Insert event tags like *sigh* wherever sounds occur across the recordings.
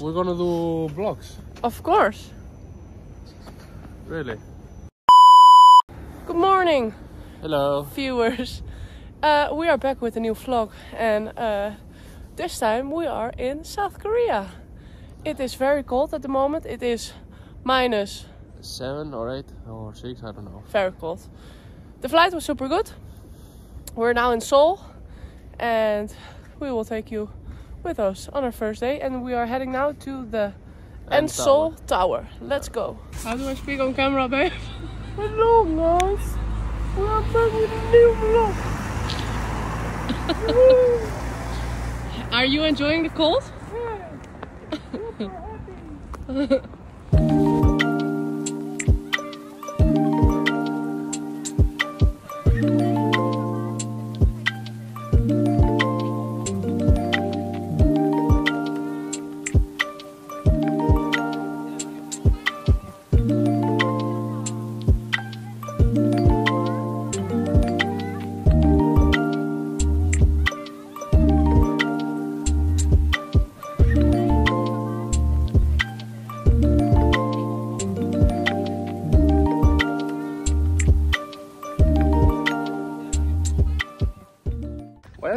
We're gonna do vlogs. Of course. Really? Good morning, Hello. viewers. Uh, we are back with a new vlog, and uh, this time we are in South Korea. It is very cold at the moment. It is minus Seven or eight or six, I don't know. very cold. The flight was super good. We're now in Seoul, and we will take you with us on our first day. And we are heading now to the And and Seoul Tower. Let's go. How do I speak on camera, babe? Hello, guys. We are back with a new vlog. *laughs* are you enjoying the cold? Why *laughs* *laughs*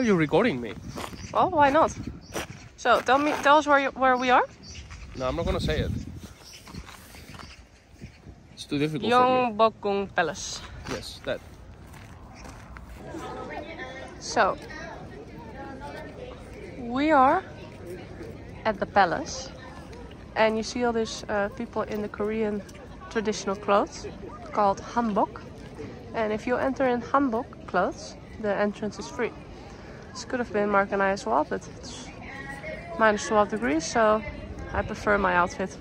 are you recording me? Well, why not? So tell me, tell us where you, where we are. No, I'm not gonna say it. It's too difficult for Gyeongbokgung Palace. Yes, that. So, we are at the palace, and you see all these uh, people in the Korean traditional clothes called hanbok. And if you enter in hanbok clothes, the entrance is free. This could have been Mark and I as well, but it's minus 12 degrees, so I prefer my outfit.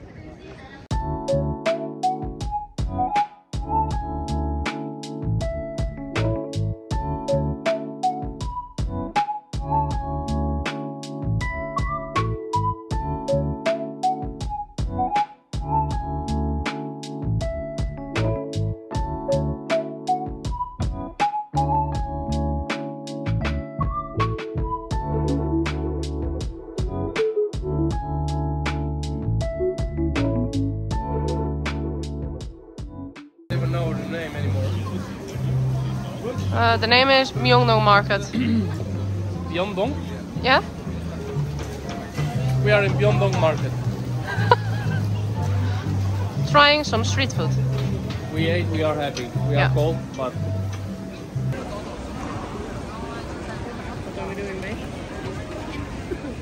The name is Myeongdong Market. *clears throat* Byondong? Yeah? We are in Byondong Market. *laughs* Trying some street food. We ate, we are happy. We Yeah. are cold, but What are we doing, mate?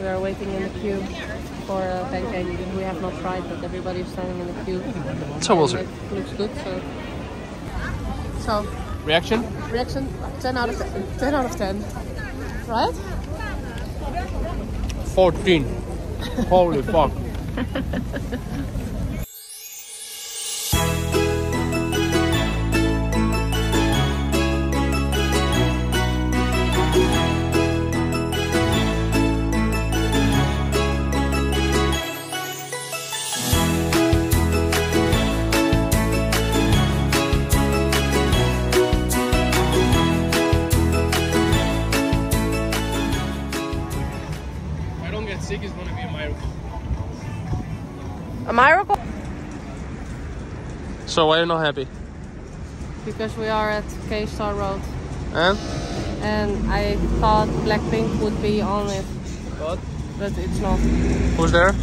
We are waiting in the queue for a pancake. We have not tried, but everybody is standing in the queue. so we'll It looks good, so. So, Reaction? Reaction 10 out of 10. 10 out of 10. Right? 14. Holy fuck. *laughs* get sick, it's gonna be a miracle. A miracle? So why are you not happy? Because we are at K Star Road. And? And I thought Blackpink would be on it, What? but it's not. Who's there?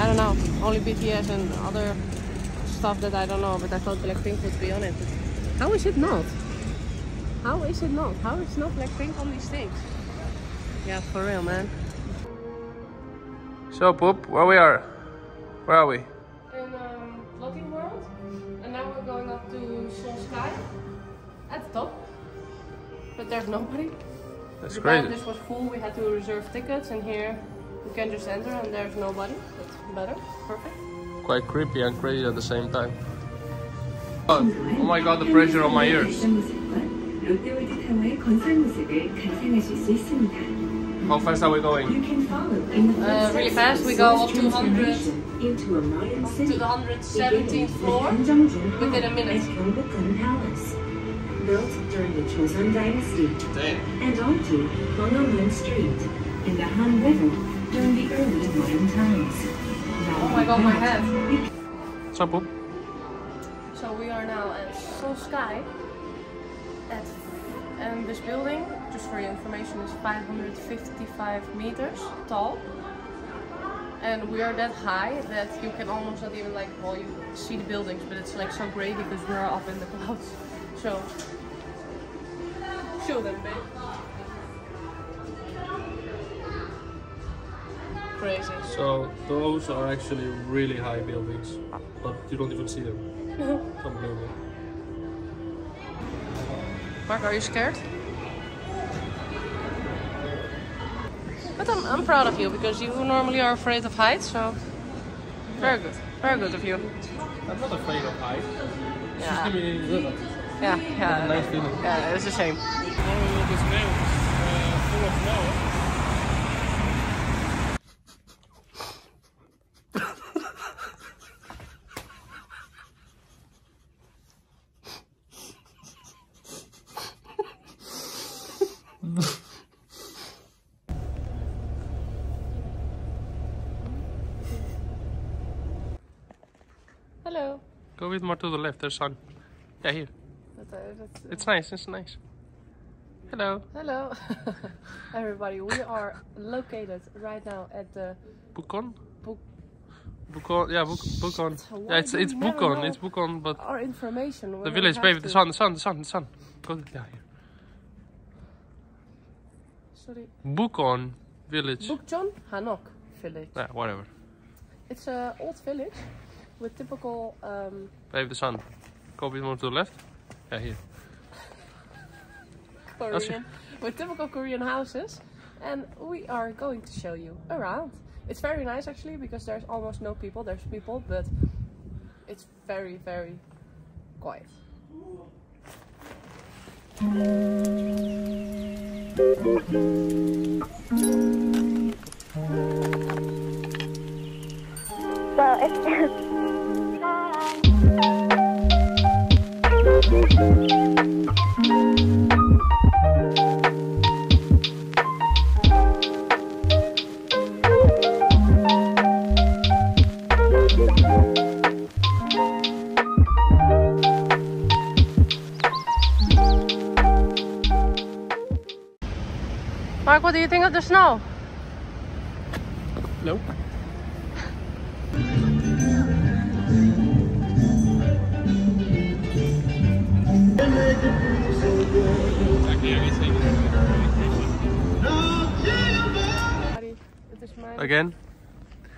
I don't know. Only BTS and other stuff that I don't know, but I thought Blackpink would be on it. How is it not? How is it not? How is not Blackpink on these things? Yeah, for real, man. So, Poop, where we are? Where are we? In um, Lotte World. And now we're going up to Seoul Sky. At the top. But there's nobody. That's great. crazy. this was full, we had to reserve tickets. And here, we can just enter and there's nobody. That's better. Perfect. Quite creepy and crazy at the same time. Oh, oh my god, the pressure on my ears. How fast are we going? Uh, really fast. We go up to 100, up to the 117th floor within a minute. Built during the Chosun Dynasty and onto Honolulu Street in the Han River during the early modern times. Oh my god, my head. What's? So we are now at Seoul Sky at um, this building just for your information, is 555 meters tall. And we are that high that you can almost not even like, well, you see the buildings, but it's like so great because we are up in the clouds. So, show them, babe. Crazy. So those are actually really high buildings, but you don't even see them. *laughs* Unbelievable. Mark, are you scared? But I'm, I'm proud of you because you normally are afraid of heights, so very good. Very good of you. I'm not afraid of heights. Yeah, Just give me a little. yeah, yeah. Nice feeling. Yeah, it's the same. Tomorrow this mail is uh, full of snow. Hello. Go a bit more to the left, there's sun. Yeah, here. That- uh, that's- It's nice, it's nice. Hello. Hello, *laughs* everybody. We are located right now at the Bukon? Buk- Bukon, yeah, Buk Bukon. Yeah, it's it's Bukon, it's Bukon, but our information. the village, baby, the sun, the sun, the sun, the sun. Go, yeah, here. Sorry. Bukon village. Bukchon Hanok village. Yeah, whatever. It's a old village with typical um, Baby, the sun. Go a more to the left. Yeah, here. Korean with typical Korean houses and we are going to show you around. It's very nice actually because there's almost no people. There's people but it's very very quiet. *laughs*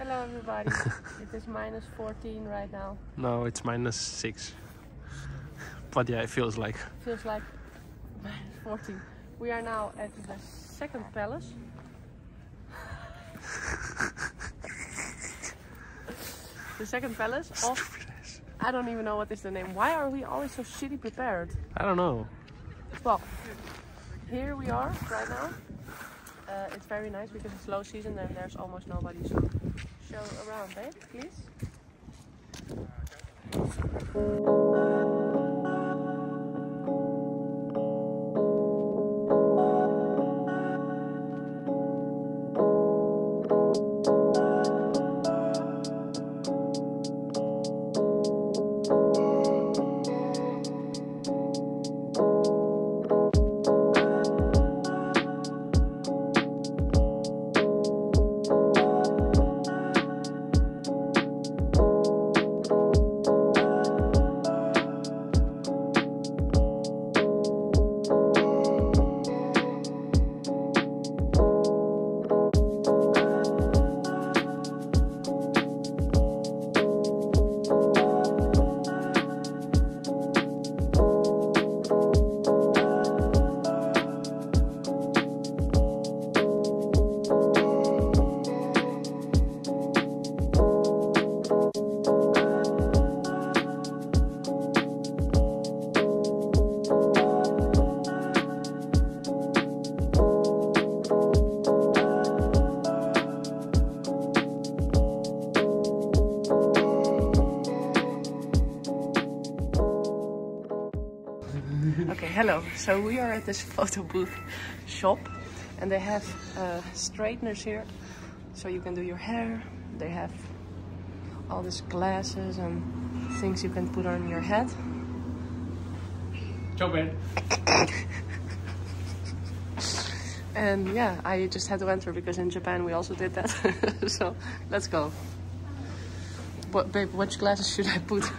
Hello everybody. *laughs* it is minus 14 right now. No, it's minus six. But yeah, it feels like. Feels like minus 14. We are now at the second palace. *laughs* the second palace of I don't even know what is the name. Why are we always so shitty prepared? I don't know. Well, here we are right now. Uh, it's very nice because it's low season and there's almost nobody. So show around, babe, please. So we are at this *laughs* photo booth shop, and they have uh, straighteners here, so you can do your hair. They have all these glasses and things you can put on your head. Ciao, *laughs* Ben. And yeah, I just had to enter because in Japan we also did that. *laughs* so let's go. What, babe, which glasses should I put?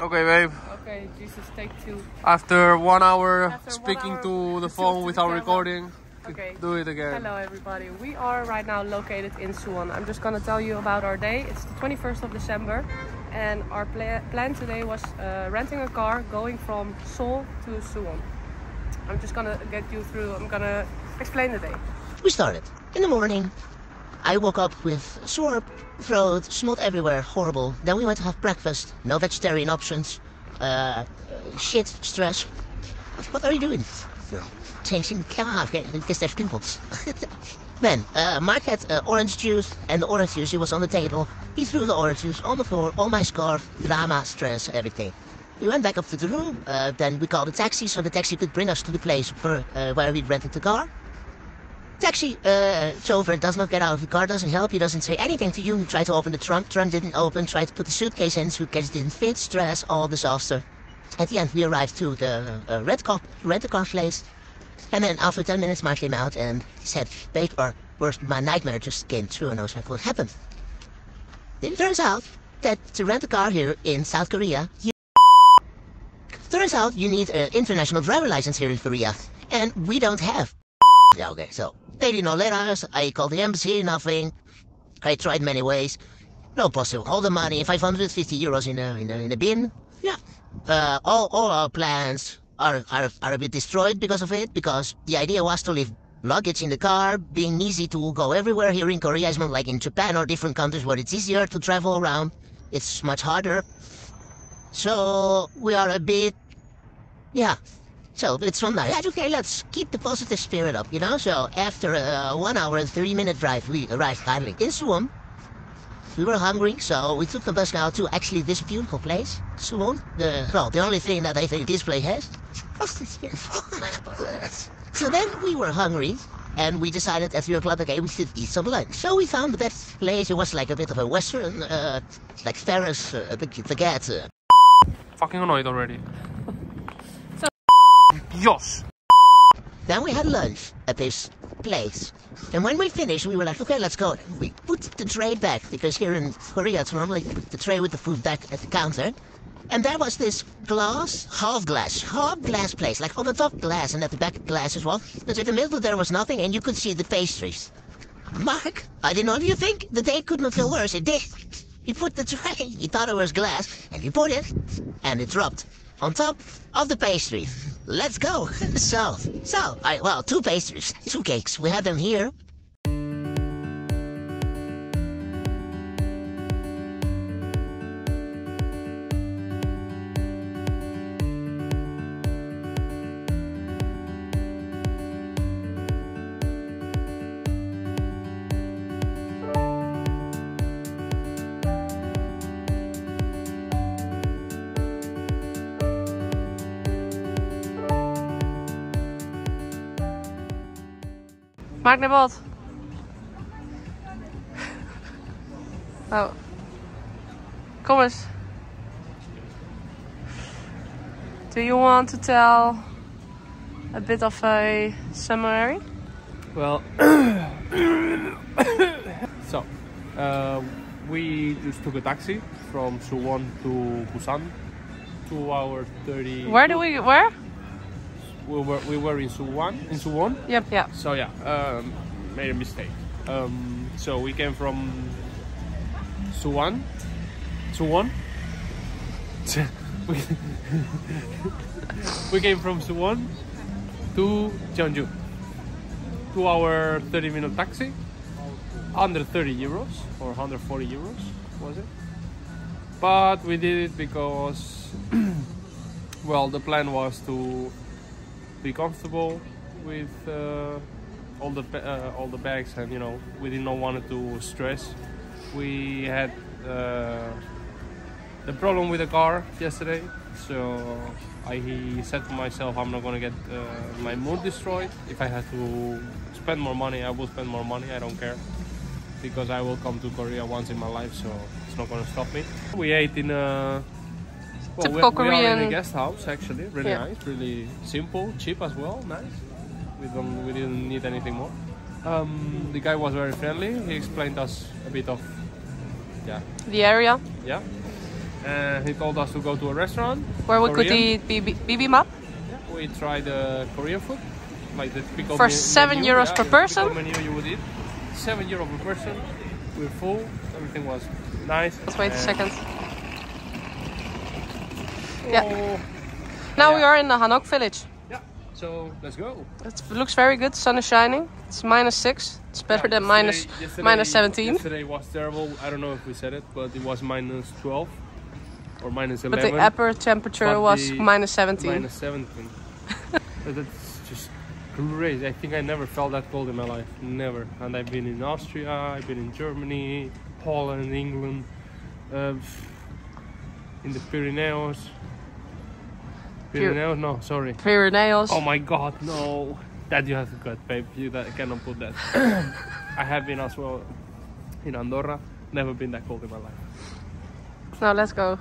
Okay, babe. Okay, Jesus, take two. After one hour After one speaking hour to the phone without camera. recording, Okay. do it again. Hello everybody. We are right now located in Suwon. I'm just gonna tell you about our day. It's the 21st of December and our pla- plan today was uh, renting a car going from Seoul to Suwon. I'm just gonna get you through, I'm gonna explain the day. We started in the morning. I woke up with sore throat, smelled everywhere, horrible. Then we went to have breakfast, no vegetarian options. Uh, shit, stress. What are you doing? Changing the car because there's pimples. *laughs* then, uh, Mark had uh, orange juice, and the orange juice was on the table. He threw the orange juice on the floor, on my scarf, drama, stress, everything. We went back up to the room, uh, then we called a taxi so the taxi could bring us to the place for, uh, where we rented the car. Taxi uh, chauffeur does not get out of the car, doesn't help you, doesn't say anything to you. You try to open the trunk, trunk didn't open, try to put the suitcase in, suitcase didn't fit, stress, all disaster. At the end, we arrived to the uh, red car, rent car place. And then after 10 minutes, Mark came out and said, Babe, or worse, my nightmare just came true and I was like, what happened? Then it turns out that to rent a car here in South Korea, you Turns out you need an international driver license here in Korea, and we don't have. Yeah, okay, so they did not let us. I called the embassy, nothing. I tried many ways. No possible. All the money, 550 euros in a, in a, in a bin. Yeah. Uh, all, all our plans are, are, are a bit destroyed because of it, because the idea was to leave luggage in the car, being easy to go everywhere here in Korea is not like in Japan or different countries where it's easier to travel around. It's much harder. So we are a bit, yeah. So it's from that. Okay, let's keep the positive spirit up, you know. So after a one hour and thirty minute drive, we arrived finally in Suwon. We were hungry, so we took the bus now to actually this beautiful place, Suwon. The well, the only thing that I think this place has. *laughs* so then we were hungry, and we decided at three o'clock, okay, we should eat some lunch. So we found that place. It was like a bit of a western, uh, like Ferris, uh, baguette. Uh, Fucking annoyed already. Jos. Then we had lunch at this place. And when we finished, we were like, okay, let's go. We put the tray back, because here in Korea, it's normally the tray with the food back at the counter. And there was this glass, half glass, half glass place, like on the top glass and at the back glass as well. But in the middle there was nothing and you could see the pastries. Mark, I didn't know you think the day could not feel worse. It did. He put the tray, *laughs* he thought it was glass, and he put it, and it dropped on top of the pastry. Let's go. *laughs* so, so, well, two pastries, two cakes. We have them here. Maak naar wat. Oh. Kom eens. Do you want to tell a bit of a summary? Well, *coughs* so uh, we just took a taxi from Suwon to Busan. Two hours thirty. Where do we where? We were we were in Suwon in Suwon. Yep, yeah. So yeah, um, made a mistake. Um, so we came from Suwon. Suwon. we, we came from Suwon to Jeonju. Two hour 30 minute taxi. Under 30 euros or 140 euros was it? But we did it because *clears throat* well the plan was to be comfortable with uh, all the uh, all the bags and you know we did not want to stress we had uh, the problem with the car yesterday So I said to myself, I'm not gonna get uh, my mood destroyed. If I have to spend more money, I will spend more money. I don't care because I will come to Korea once in my life, so it's not gonna stop me. We ate in a well, Typical we, we are in a guest house actually, really Yeah. nice, really simple, cheap as well, nice. We don't we didn't need anything more. Um, the guy was very friendly. He explained us a bit of yeah The area yeah. And he told us to go to a restaurant. where we could eat bibi- bibimbap. Yeah, we tried uh, Korean food, like the typical For seven menu, euros yeah, per the person? menu you would eat. Seven euro per person. We're full. Everything was nice. Let's wait a second. Yeah. Now we are in the Hanok village. yeah. So let's go. It looks very good. Sun is shining. It's minus six. It's better Yeah, than minus yesterday- minus 17. Yesterday was terrible. I don't know if we said it, but it was minus 12 or minus 11. But the upper temperature But was minus 17. Minus 17. *laughs* but that's just crazy. I think I never felt that cold in my life. Never. And I've been in Austria, I've been in Germany, Poland, England, uh, in the Pyrenees. Pyrenees? No, sorry. Pyrenees. Oh my god, no. That you have to cut, babe. You that, cannot put that. *coughs* I have been as well in Andorra. Never been that cold in my life. Now let's go.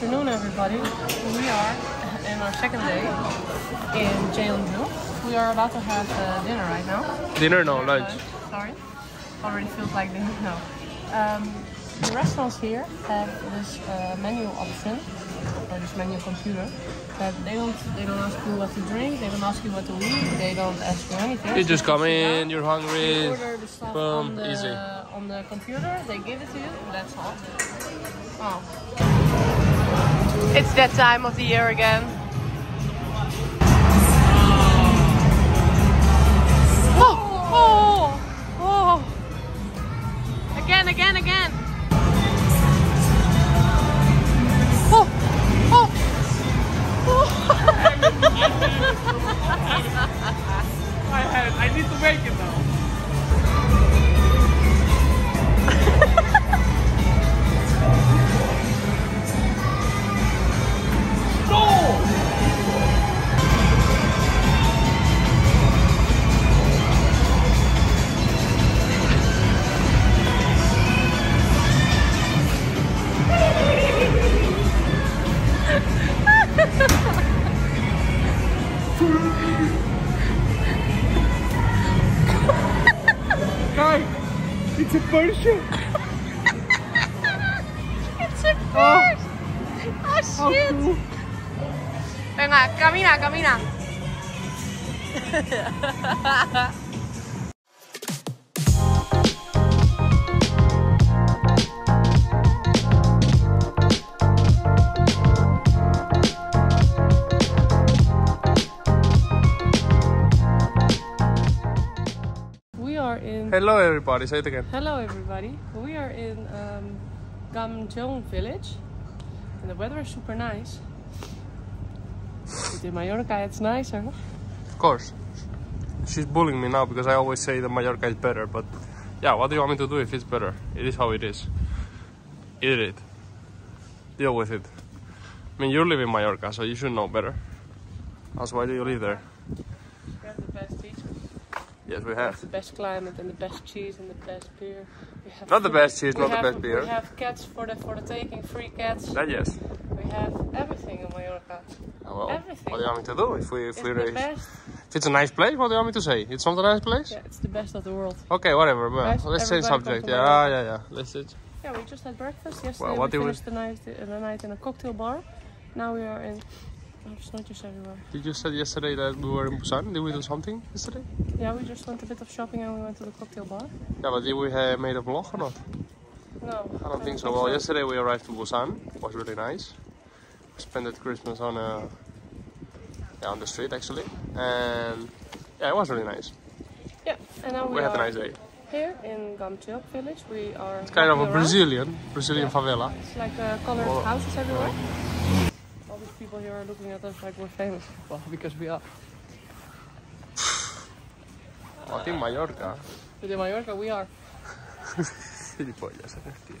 Afternoon, everybody. We are in our second day in Jeonju. We are about to have uh, dinner right now. Dinner, no, lunch. Uh, sorry, already feels like dinner now. Um, the restaurants here have this uh, menu option or this menu computer. That they don't they don't ask you what to drink, they don't ask you what to eat, they don't ask you anything. You just come in, you're you hungry. order the stuff boom, on the, easy. on the computer, they give it to you, that's all. Oh. It's that time of the year again. Oh, oh, *laughs* We are in Hello, everybody. Say it again. Hello everybody. We are in um, Gamcheon village and the weather is super nice. But in Mallorca it's nicer. Of course. She's bullying me now because I always say that Mallorca is better, but yeah, what do you want me to do if it's better? It is how it is. Eat it. Deal with it. I mean, you live in Mallorca, so you should know better. That's why do you live there? We have the best beaches. Yes, we We have have. the best climate and the best cheese and the best beer. We have Not the best cheese, not the best beer. We have cats for the for the taking, free cats. That yes. We have everything in Mallorca. Oh, well, Everything. what do you want me to do? If we if It's we raise. If it's a nice place, what do you want me to say? It's not a nice place. Yeah, it's the best of the world. Okay, whatever. Well, let's change subject. Yeah, yeah, yeah. Let's it. Yeah, we just had breakfast yesterday. Well, what we did we- the night uh, the night in a cocktail bar. Now we are in. Oh, there's not just everywhere. Did you say yesterday that we were in Busan? Did we do something yesterday? Yeah, we just went a bit of shopping and we went to the cocktail bar. Yeah, but did we uh, made a vlog or not? No, I don't think so. Well, yesterday we arrived to Busan. It was really nice. We spent Christmas on a yeah, on the street actually, and yeah, it was really nice. Yeah, and now we, We had a nice day. here in Gamcheon village. We are. It's kind of a around. Brazilian Brazilian Yeah. favela. It's like uh, colored Oh. houses everywhere. All these people here are looking at us like we're famous. Well, because we are. What in Mallorca? But in Mallorca, we are. *laughs* Gilipollas tío.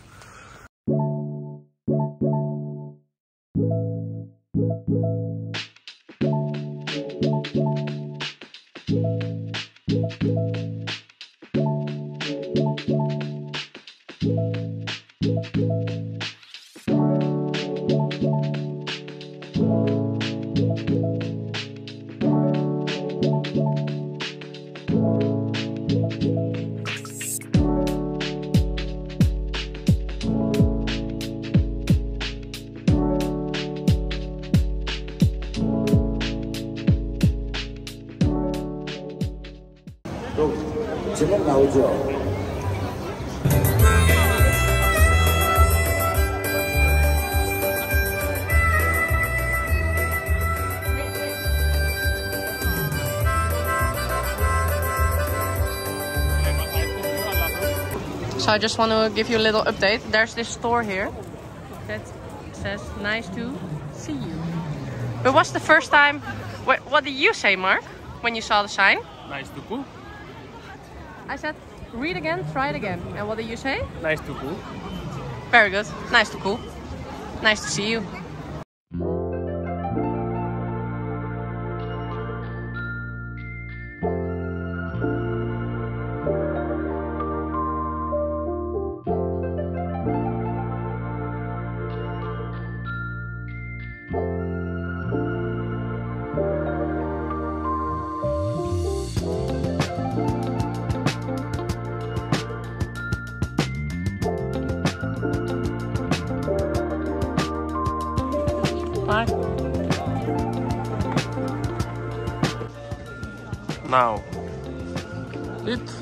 So I just want to give you a little update. There's this store here that says nice to see you. But what's the first time? What, what did you say, Mark, when you saw the sign? Nice to cook. I said, read again, try it again. And what did you say? Nice to cook. Very good. Nice to cool. Nice to see you. Mark. Now. Dit.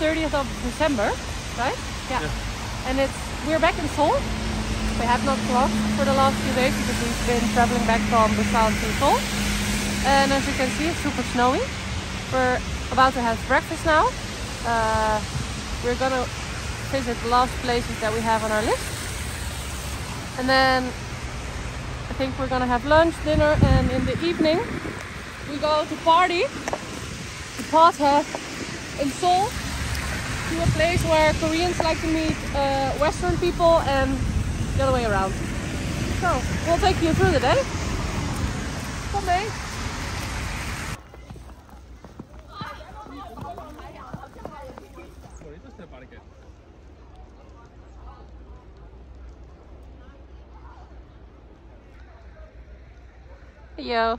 30th of December, right? Yeah. And it's we're back in Seoul. We have not vlogged for the last few days because we've been traveling back from Busan to Seoul. And as you can see, it's super snowy. We're about to have breakfast now. Uh, we're gonna visit the last places that we have on our list. And then I think we're gonna have lunch, dinner, and in the evening we go to party the Pothead in Seoul to a place where Koreans like to meet uh, Western people and the other way around. So we'll take you through the day. Come mee. Yo.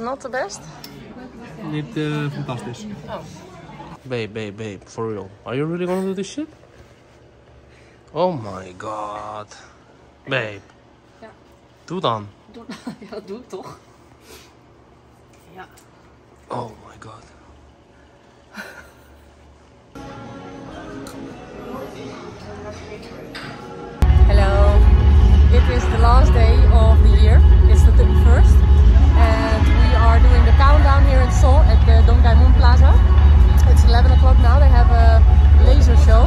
Not the best? Niet uh, fantastisch. Babe, babe, babe, for real. Are you really gonna do this shit? Oh my god. Babe. Ja. Doe dan. Doe, *laughs* ja, doe toch. Ja. Oh my god. Hello. It is the last day of the year. It's the 31st. The countdown here in Seoul at the Dongdaemun Plaza. It's 11 o'clock now. They have a laser show.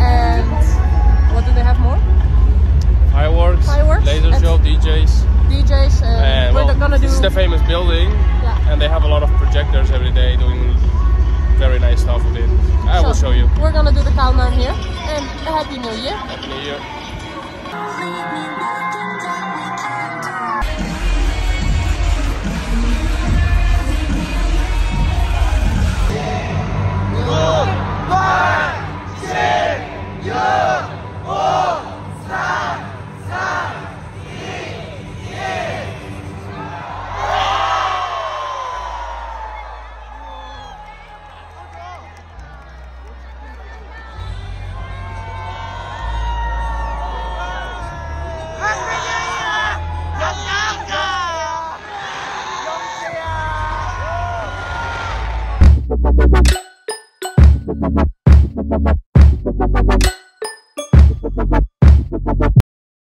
And what do they have more? Fireworks, Fireworks laser show, DJs. DJs. Uh, And we're well, gonna do. this is the famous building, Yeah. and they have a lot of projectors every day doing very nice stuff with it. I will show you. We're gonna do the countdown here. And a happy new year. Happy New Year. Thank you.